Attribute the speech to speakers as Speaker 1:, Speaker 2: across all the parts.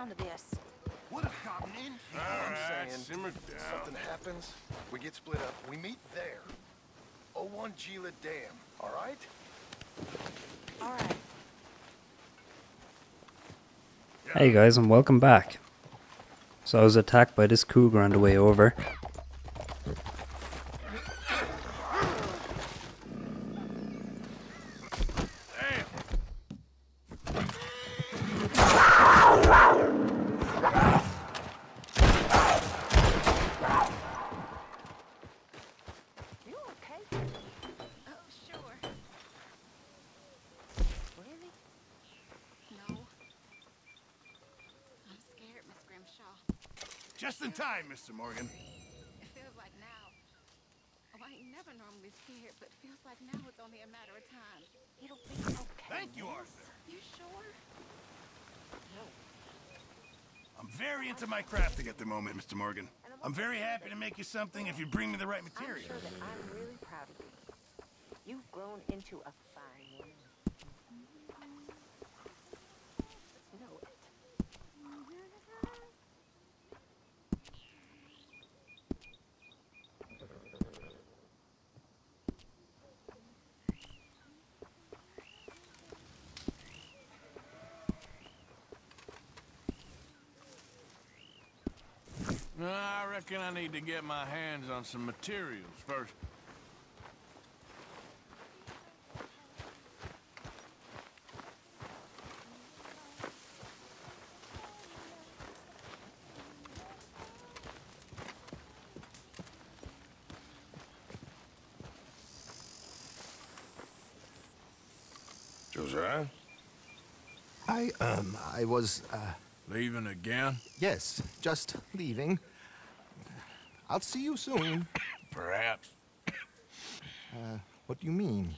Speaker 1: sound of this.
Speaker 2: Would have gotten in here.
Speaker 3: All
Speaker 2: I'm saying,
Speaker 3: simmer down.
Speaker 2: something happens, we get split up, we meet there. 01 Gila Dam, all right?
Speaker 1: All right.
Speaker 4: Hey guys and welcome back. So I was attacked by this cougar on the way over.
Speaker 3: Damn.
Speaker 1: You okay?
Speaker 5: Oh, sure.
Speaker 1: Really?
Speaker 5: No. I'm scared, Miss Grimshaw.
Speaker 3: Just in time, Mr. Morgan.
Speaker 5: It feels like now. Oh, I ain't never normally scared, but it feels like now it's only a matter of time.
Speaker 1: It'll be okay.
Speaker 3: Thank you, Arthur.
Speaker 5: You sure? No.
Speaker 3: I'm very into my crafting at the moment, Mr. Morgan. I'm very happy to make you something if you bring me the right
Speaker 1: I'm
Speaker 3: material.
Speaker 1: sure that I'm really proud of you. You've grown into a fine woman. Know it.
Speaker 3: I reckon I need to get my hands on some materials first. Josiah?
Speaker 2: I, um, I was, uh,
Speaker 3: Leaving again?
Speaker 2: yes, just leaving. I'll see you soon.
Speaker 3: Perhaps.
Speaker 2: Uh, what do you mean?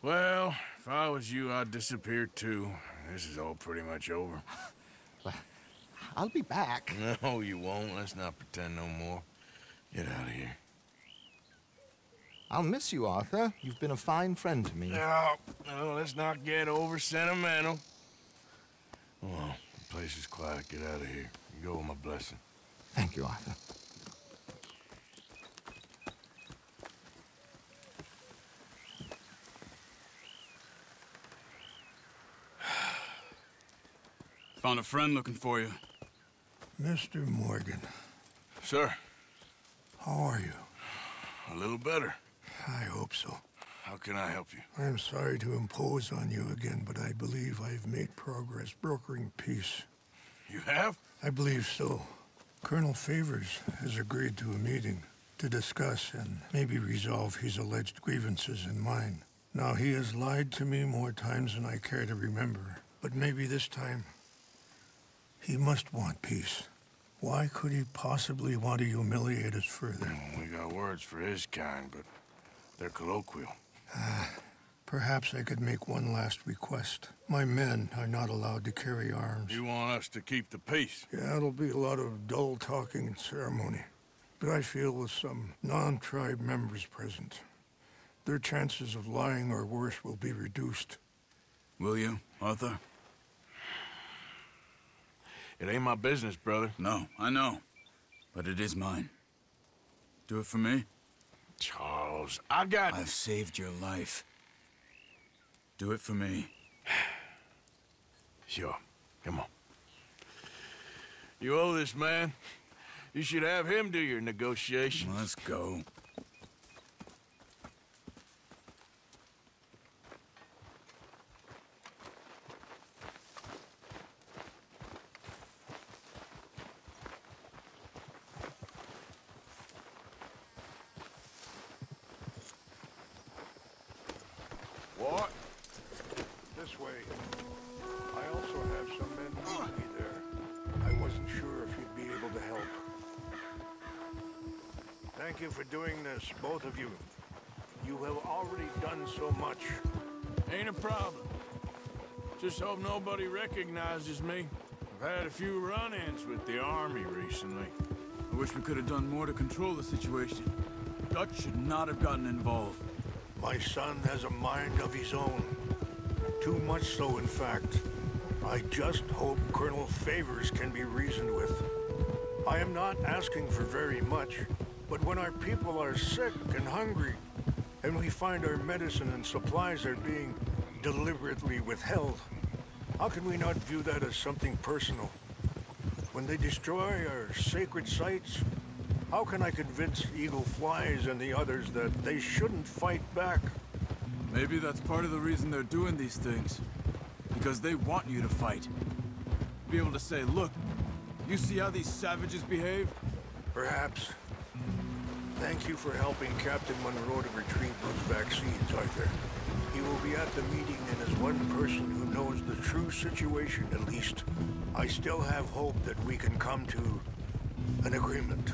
Speaker 3: Well, if I was you, I'd disappear too. This is all pretty much over.
Speaker 2: I'll be back.
Speaker 3: No, you won't. Let's not pretend no more. Get out of here.
Speaker 2: I'll miss you, Arthur. You've been a fine friend to me.
Speaker 3: No, no, let's not get over sentimental. Well, the place is quiet. Get out of here. You go with my blessing.
Speaker 2: Thank you, Arthur.
Speaker 6: Found a friend looking for you.
Speaker 7: Mr. Morgan,
Speaker 3: Sir,
Speaker 7: how are you?
Speaker 3: a little better.
Speaker 7: I hope so.
Speaker 3: How can I help you?
Speaker 7: I'm sorry to impose on you again, but I believe I've made progress brokering peace.
Speaker 3: You have?
Speaker 7: I believe so. Colonel Favors has agreed to a meeting to discuss and maybe resolve his alleged grievances and mine. Now, he has lied to me more times than I care to remember, but maybe this time he must want peace. Why could he possibly want to humiliate us further?
Speaker 3: Well, we got words for his kind, but they're colloquial.
Speaker 7: Ah, perhaps I could make one last request. My men are not allowed to carry arms.
Speaker 3: You want us to keep the peace?
Speaker 7: Yeah, it'll be a lot of dull talking and ceremony. But I feel with some non-tribe members present, their chances of lying or worse will be reduced.
Speaker 6: Will you, Arthur?
Speaker 3: It ain't my business, brother.
Speaker 6: No, I know. But it is mine. Do it for me?
Speaker 3: Charles, I got...
Speaker 6: I've saved your life. Do it for me.
Speaker 3: Sure. Come on. You owe this man. You should have him do your negotiations.
Speaker 6: Let's go.
Speaker 3: Problem. Just hope nobody recognizes me. I've had a few run-ins with the army recently.
Speaker 6: I wish we could have done more to control the situation. Dutch should not have gotten involved.
Speaker 7: My son has a mind of his own. Too much so, in fact. I just hope Colonel Favors can be reasoned with. I am not asking for very much, but when our people are sick and hungry, and we find our medicine and supplies are being deliberately withheld, how can we not view that as something personal? When they destroy our sacred sites, how can I convince Eagle Flies and the others that they shouldn't fight back?
Speaker 6: Maybe that's part of the reason they're doing these things. Because they want you to fight. Be able to say, look, you see how these savages behave?
Speaker 7: Perhaps. Thank you for helping Captain Monroe to retrieve those vaccines, Arthur. He will be at the meeting, and as one person who knows the true situation, at least, I still have hope that we can come to an agreement.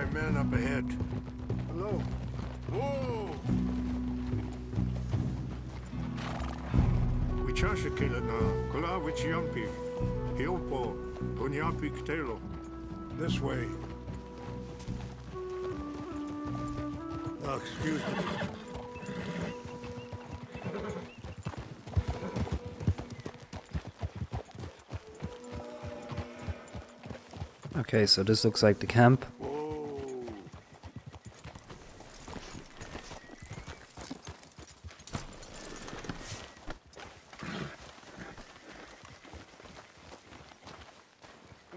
Speaker 7: My men up ahead. Hello.
Speaker 6: Whoa!
Speaker 7: Wichashikila na kula wichiampi. Hilpo. Punyampi ktelo. This way. Oh, excuse me.
Speaker 4: Okay, so this looks like the camp.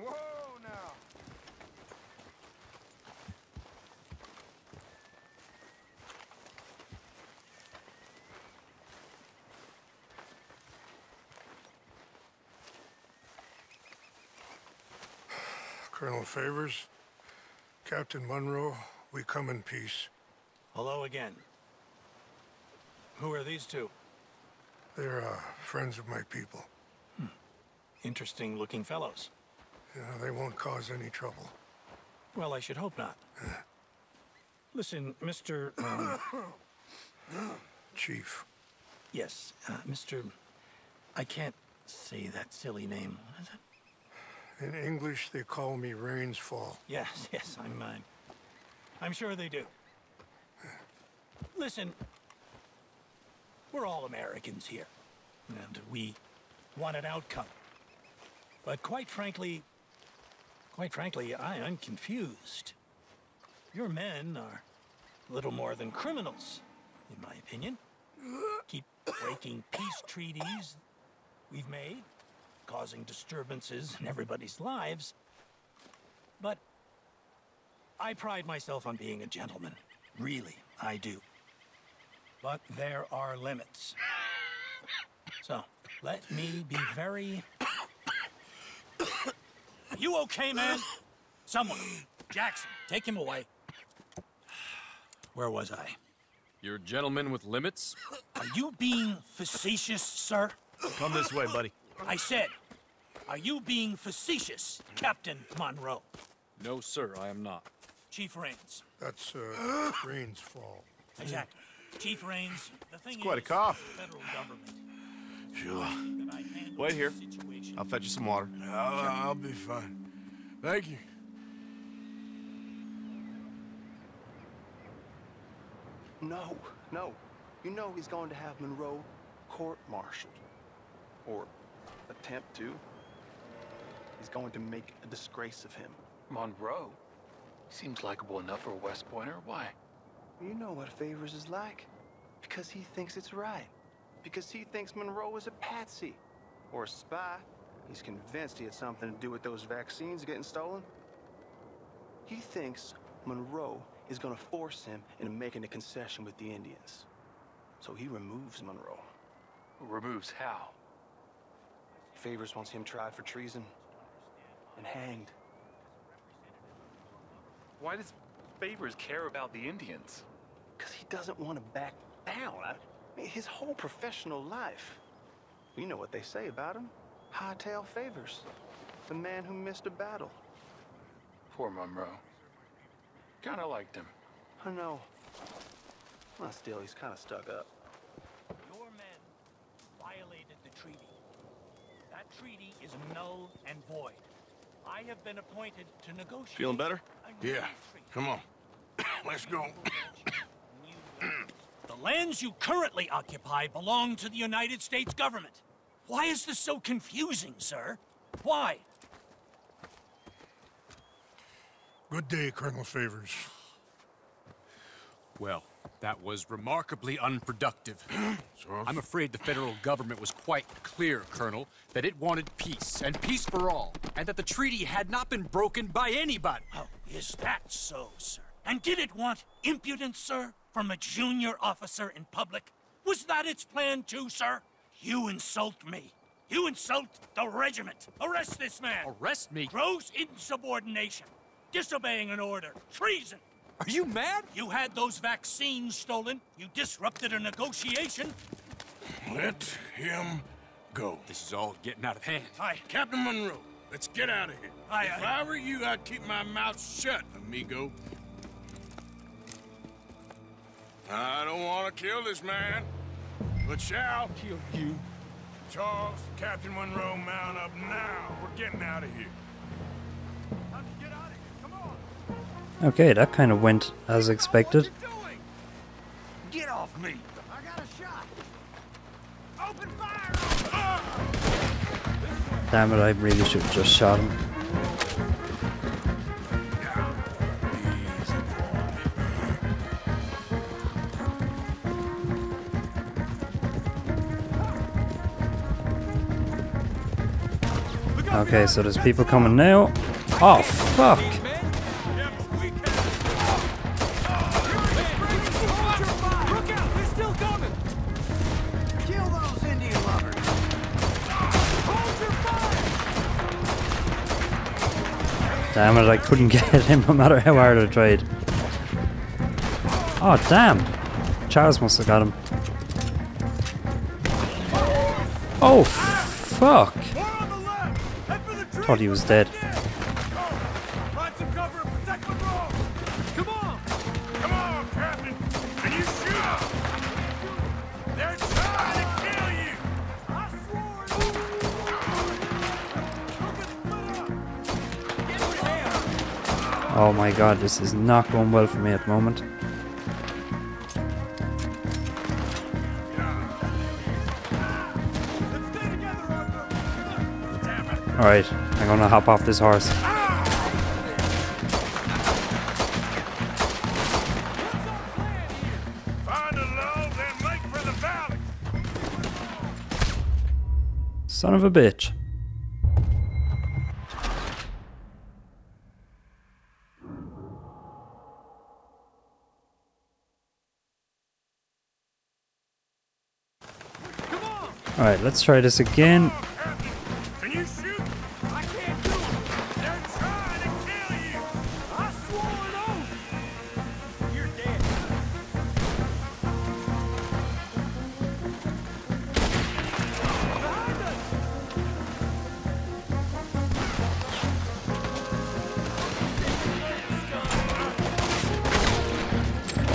Speaker 7: Whoa,
Speaker 2: now.
Speaker 7: Colonel Favors, Captain Monroe, we come in peace.
Speaker 8: Hello again. Who are these two?
Speaker 7: They're uh, friends of my people.
Speaker 8: Interesting looking fellows.
Speaker 7: Yeah, they won't cause any trouble.
Speaker 8: Well, I should hope not. Listen, Mr. Um,
Speaker 7: Chief,
Speaker 8: yes, uh, Mr. I can't say that silly name. What is it?
Speaker 7: in English they call me Rains Fall.
Speaker 8: Yes, yes, I'm uh, I'm sure they do. Listen, we're all Americans here, and we want an outcome. But quite frankly, quite frankly, I am confused. Your men are little more than criminals, in my opinion. Keep breaking peace treaties we've made, causing disturbances in everybody's lives. But I pride myself on being a gentleman. Really, I do. But there are limits. So, let me be very. Are you okay, man? Someone. Jackson, take him away. Where was I?
Speaker 9: You're a gentleman with limits?
Speaker 8: Are you being facetious, sir?
Speaker 9: Come this way, buddy.
Speaker 8: I said, are you being facetious, Captain Monroe?
Speaker 9: No, sir, I am not.
Speaker 8: Chief Rains.
Speaker 7: That's uh, Rains Fall.
Speaker 8: Exactly. Chief Rains, the thing is
Speaker 10: quite a cough.
Speaker 8: federal government.
Speaker 10: Sure.
Speaker 8: that I handle
Speaker 10: Wait here. I'll fetch you some water.
Speaker 3: I'll, I'll be fine. Thank you.
Speaker 11: No, no. You know he's going to have Monroe court-martialed. Or attempt to. He's going to make a disgrace of him.
Speaker 12: Monroe? Seems likable enough for a West Pointer. Why?
Speaker 11: You know what Favors is like. Because he thinks it's right. Because he thinks Monroe is a patsy. Or a spy. He's convinced he had something to do with those vaccines getting stolen. He thinks Monroe is gonna force him into making a concession with the Indians. So he removes Monroe.
Speaker 12: Removes how?
Speaker 11: Favors wants him tried for treason and hanged.
Speaker 12: Why does Favors care about the Indians?
Speaker 11: Because he doesn't want to back down. I mean, his whole professional life. You know what they say about him. Hightail Favors. The man who missed a battle.
Speaker 12: Poor Monroe. Kinda liked him.
Speaker 11: I know. Well, still, he's kind of stuck up.
Speaker 8: Your men violated the treaty. That treaty is null and void. I have been appointed to negotiate.
Speaker 3: Feeling better? Yeah.
Speaker 8: treaty.
Speaker 3: Come on. Let's go.
Speaker 8: The lands you currently occupy belong to the United States government. Why is this so confusing, sir? Why?
Speaker 7: Good day, Colonel Favors.
Speaker 10: Well, that was remarkably unproductive. I'm afraid the federal government was quite clear, Colonel, that it wanted peace, and peace for all, and that the treaty had not been broken by anybody.
Speaker 8: Oh, is that so, sir? And did it want impudence, sir, from a junior officer in public? Was that its plan too, sir? You insult me. You insult the regiment. Arrest this man.
Speaker 10: Arrest me?
Speaker 8: Gross insubordination. Disobeying an order. Treason.
Speaker 10: Are you mad?
Speaker 8: You had those vaccines stolen. You disrupted a negotiation.
Speaker 3: Let him go.
Speaker 10: This is all getting out of hand.
Speaker 8: Hi.
Speaker 3: Captain Monroe, let's get out of here.
Speaker 8: I-
Speaker 3: if
Speaker 8: I-
Speaker 3: I were you, I'd keep my mouth shut, amigo. I don't want to kill this man, but shall kill you. Charles, Captain Monroe, mount up now. We're getting out of here.
Speaker 4: Okay, that kind of went as expected.
Speaker 3: Get off me!
Speaker 8: I got a shot. Open fire! Ah!
Speaker 4: Damn it, I really should have just shot him. Okay, so there's people coming now. Oh, fuck. Damn it, I couldn't get him no matter how hard I tried. Oh, damn. Charles must have got him. Oh, fuck. Thought he was dead. Oh my god, this is not going well for me at the moment. Alright, I'm gonna hop off this horse. Son of a bitch. Alright, let's try this again.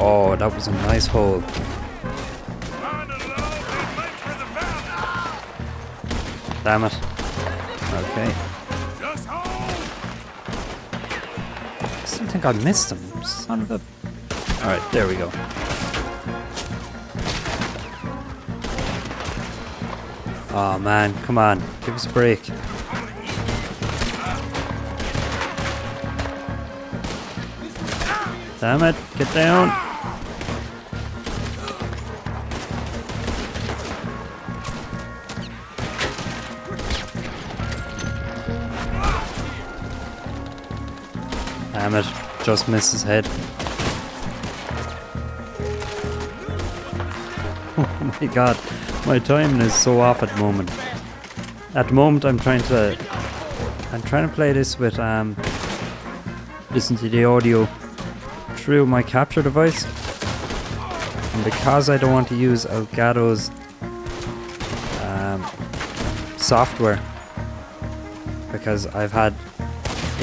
Speaker 4: Oh, that was a nice
Speaker 3: valley!
Speaker 4: Damn it. Okay.
Speaker 3: Hold!
Speaker 4: I still think I missed him. Son of a. Alright, there we go. Oh man, come on. Give us a break. Damn it, get down. Damn it, just missed his head. Oh my god, my timing is so off at the moment. At the moment I'm trying to I'm trying to play this with um listen to the audio through my capture device. And because I don't want to use Elgato's um, software because I've had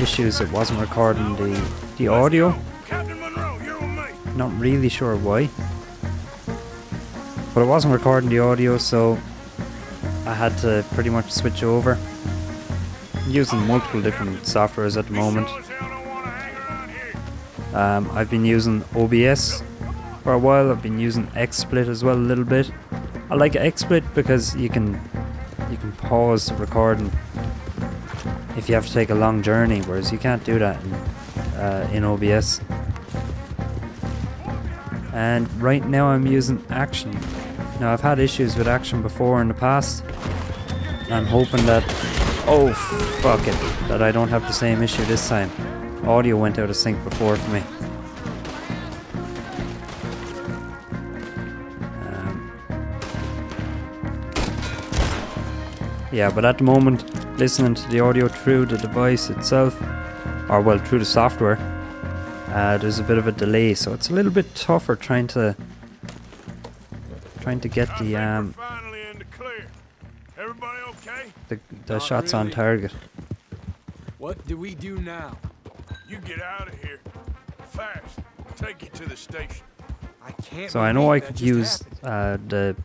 Speaker 4: issues it wasn't recording the the audio. Not really sure why. But it wasn't recording the audio so I had to pretty much switch over. I'm using multiple different softwares at the moment. Um, I've been using OBS for a while. I've been using XSplit as well a little bit. I like XSplit because you can you can pause the recording if you have to take a long journey, whereas you can't do that in, uh, in OBS. And right now I'm using Action. Now I've had issues with Action before in the past. I'm hoping that, oh fuck it, that I don't have the same issue this time. Audio went out of sync before for me. Um, yeah, but at the moment, listening to the audio through the device itself, or well, through the software, uh, there's a bit of a delay, so it's a little bit tougher trying to trying to get the um
Speaker 3: Everybody okay?
Speaker 4: the, the
Speaker 10: Not
Speaker 4: shots on target.
Speaker 10: What do we do now?
Speaker 3: You get out of here. Fast. Take you to the station.
Speaker 10: I can't.
Speaker 4: So I know I could use uh, the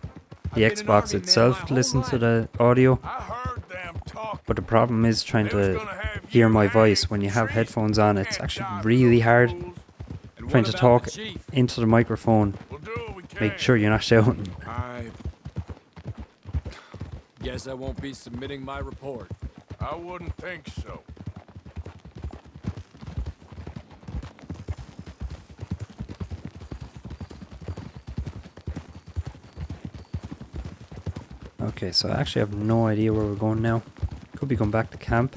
Speaker 4: the Xbox itself to
Speaker 10: whole
Speaker 4: listen to the audio,
Speaker 3: I heard them talk.
Speaker 4: But the problem is trying to hear my voice when you have headphones on. It's actually really hard trying to talk
Speaker 3: the
Speaker 4: into the microphone.
Speaker 3: We'll do what we can.
Speaker 4: Make sure you're not shouting.
Speaker 10: I guess I won't be submitting my report.
Speaker 3: I wouldn't think so.
Speaker 4: Okay, so I actually have no idea where we're going now. Could be going back to camp.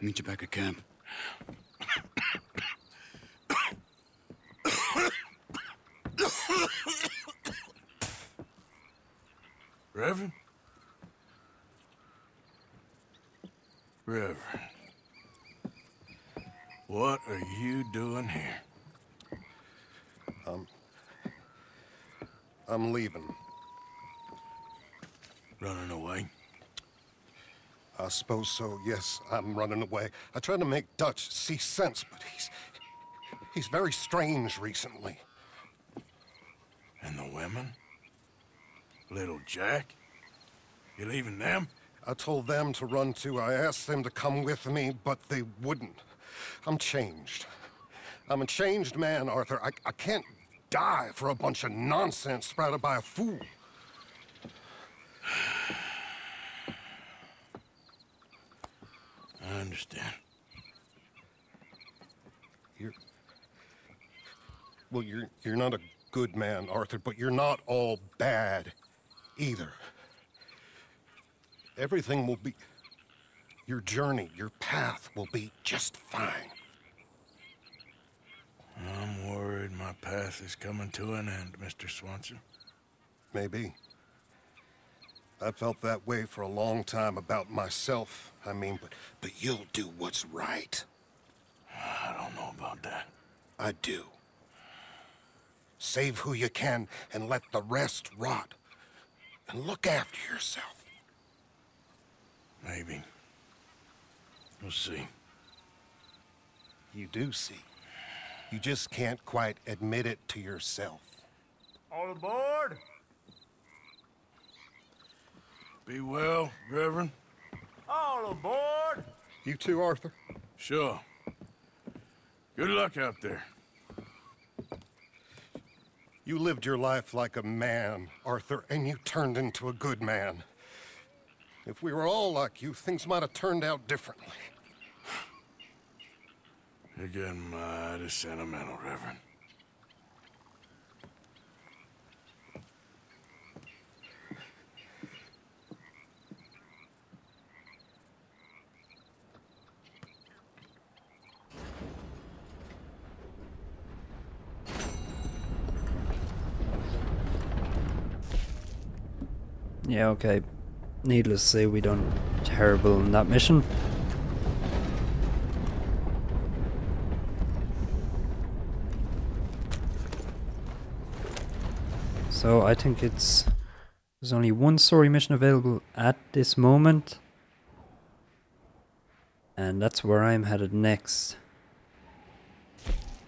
Speaker 13: Meet you back at camp.
Speaker 3: Reverend? Reverend. What are you doing here?
Speaker 2: Um, I'm leaving.
Speaker 3: Running away?
Speaker 2: I suppose so, yes. I'm running away. I tried to make Dutch see sense, but he's... He's very strange recently.
Speaker 3: And the women? Little Jack? You leaving them?
Speaker 2: I told them to run too. I asked them to come with me, but they wouldn't. I'm changed. I'm a changed man, Arthur. I, I can't die for a bunch of nonsense sprouted by a fool.
Speaker 3: I understand.
Speaker 2: You're... Well, you're, you're not a good man, Arthur, but you're not all bad either. Everything will be... Your journey, your path will be just fine.
Speaker 3: I'm worried my path is coming to an end, Mr. Swanson.
Speaker 2: Maybe. I felt that way for a long time about myself. I mean, but, but you'll do what's right.
Speaker 3: I don't know about that.
Speaker 2: I do. Save who you can and let the rest rot. And look after yourself.
Speaker 3: Maybe. We'll see.
Speaker 2: You do see. You just can't quite admit it to yourself.
Speaker 3: All aboard! Be well, Reverend. All aboard!
Speaker 2: You too, Arthur?
Speaker 3: Sure. Good luck out there.
Speaker 2: You lived your life like a man, Arthur, and you turned into a good man. If we were all like you, things might have turned out differently.
Speaker 3: You're getting mighty sentimental, Reverend.
Speaker 4: Yeah, okay. Needless to say, we done terrible in that mission. So I think it's there's only one story mission available at this moment. And that's where I'm headed next.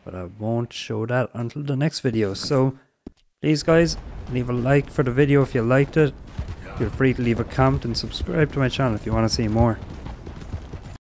Speaker 4: But I won't show that until the next video. So please guys, leave a like for the video if you liked it. Feel free to leave a comment and subscribe to my channel if you want to see more.